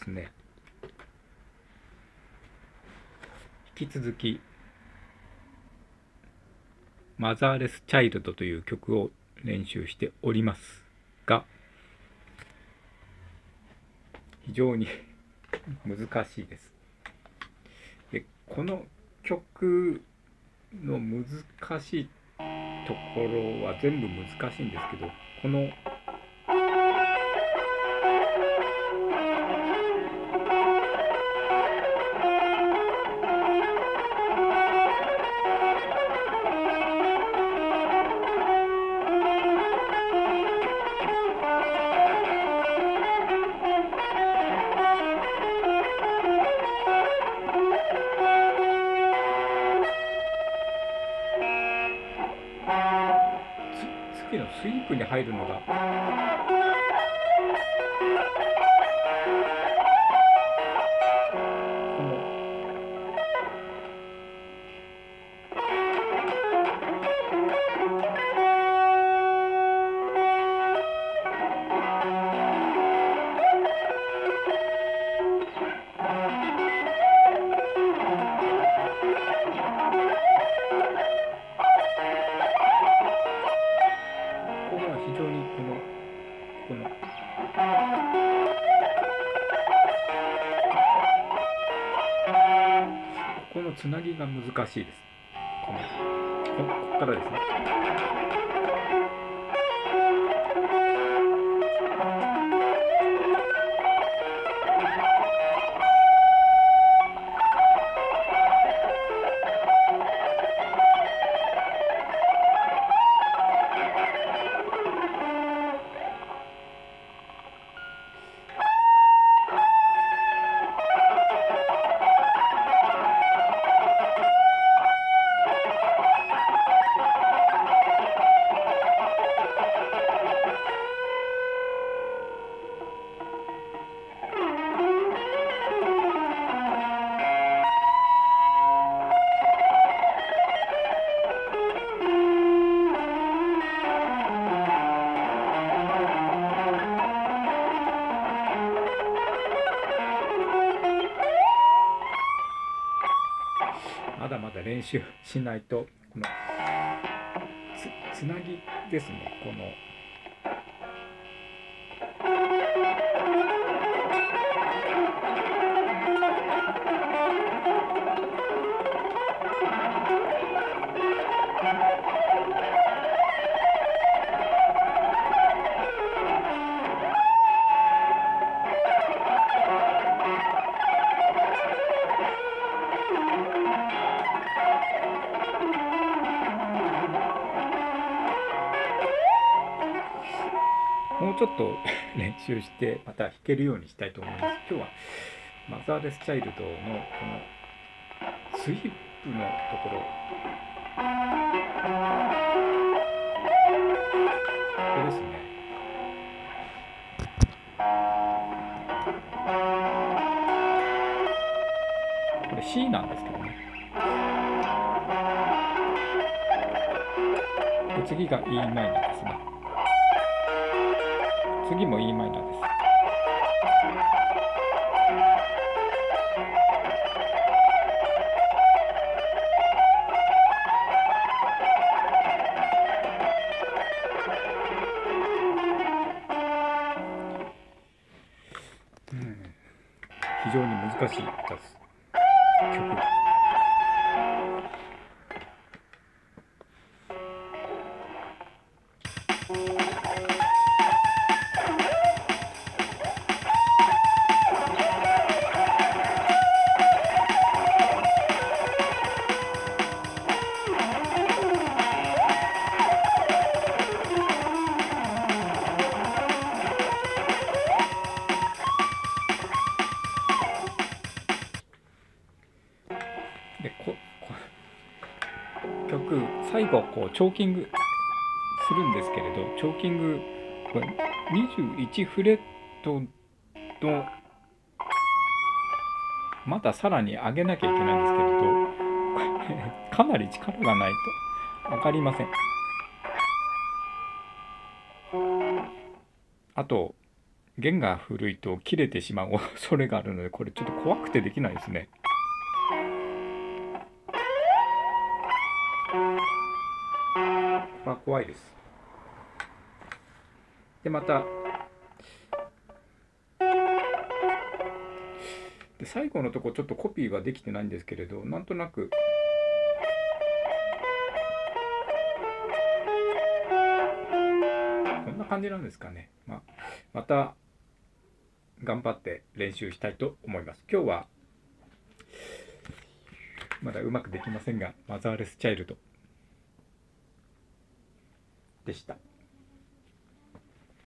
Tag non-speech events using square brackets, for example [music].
ですね。引き続き「マザーレス・チャイルド」という曲を練習しておりますが非常に [laughs] 難しいです。でこの曲の難しいところは全部難しいんですけどこのに入るのがここのつなぎが難しいです。このこここからですね。練習しないとこのつつなぎですね。このちょっと [laughs] 練習してまた弾けるようにしたいと思います。今日はマザーレスチャイルドのこのスイープのところここですね。これ C なんですけどね。で次が E マイナーですね。次も E マイナーです。非常に難しい歌です。曲。最後こうチョーキングするんですけれどチョーキングこれ21フレットのまださらに上げなきゃいけないんですけれど [laughs] かなり力がないと分かりませんあと弦が古いと切れてしまう恐れがあるのでこれちょっと怖くてできないですね。これは怖いです。でまた。で最後のとこちょっとコピーはできてないんですけれどなんとなく。こんな感じなんですかね、ま、また。頑張って練習したいと思います。今日は。まだうまくできませんがマザーレスチャイルド。でした。